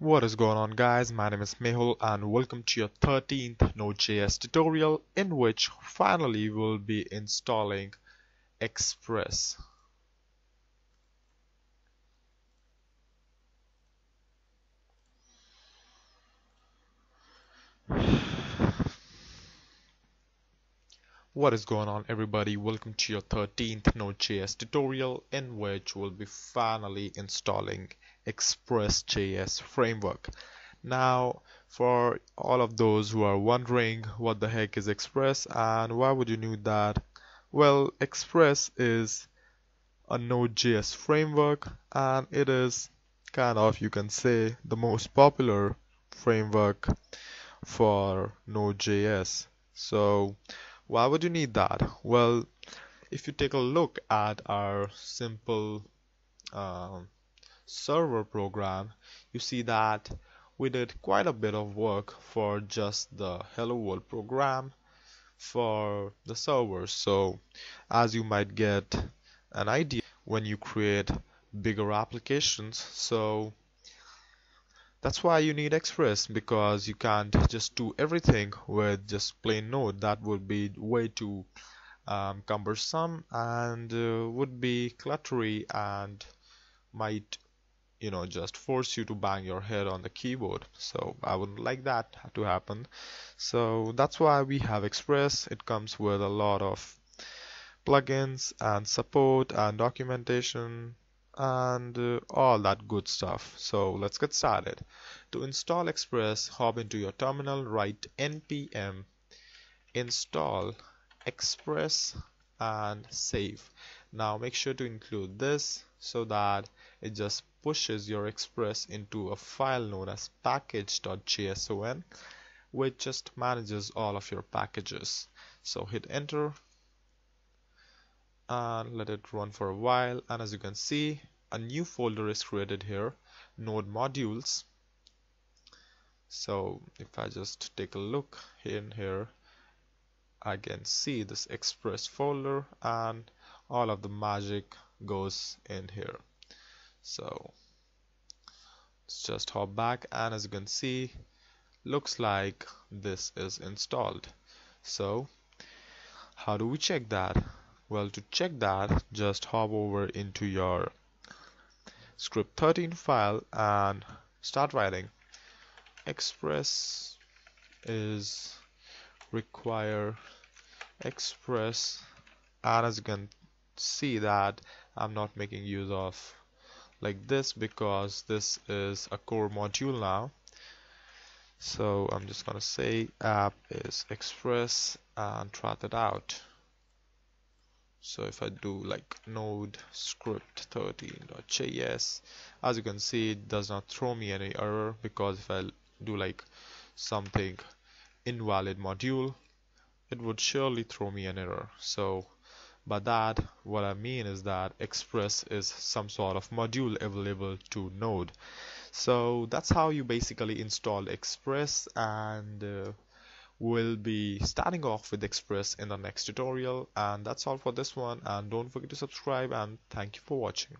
What is going on guys, my name is Mehul and welcome to your 13th Node.js tutorial in which finally we'll be installing Express. What is going on everybody, welcome to your 13th Node.js tutorial in which we'll be finally installing Express.js framework. Now, for all of those who are wondering what the heck is Express and why would you need that, well, Express is a Node.js framework and it is kind of, you can say, the most popular framework for Node.js. So, why would you need that? Well, if you take a look at our simple um, server program, you see that we did quite a bit of work for just the Hello World program for the server. So as you might get an idea when you create bigger applications, so that's why you need Express because you can't just do everything with just plain Node. That would be way too um, cumbersome and uh, would be cluttery and might you know just force you to bang your head on the keyboard. So I wouldn't like that to happen. So that's why we have Express. It comes with a lot of plugins and support and documentation and uh, all that good stuff. So let's get started. To install Express hop into your terminal write npm install express and save. Now make sure to include this so that it just pushes your express into a file known as package.json which just manages all of your packages. So hit enter and let it run for a while. And as you can see a new folder is created here node modules. So if I just take a look in here I can see this express folder and all of the magic goes in here. So let's just hop back and as you can see looks like this is installed. So how do we check that? Well to check that just hop over into your script 13 file and start writing. Express is require express and as you can see that I'm not making use of like this because this is a core module now. So I'm just gonna say app is express and try that out so if I do like node script 13.js as you can see it does not throw me any error because if I do like something invalid module it would surely throw me an error. So by that what I mean is that express is some sort of module available to node. So that's how you basically install express and uh, we'll be starting off with express in the next tutorial. And that's all for this one. And don't forget to subscribe and thank you for watching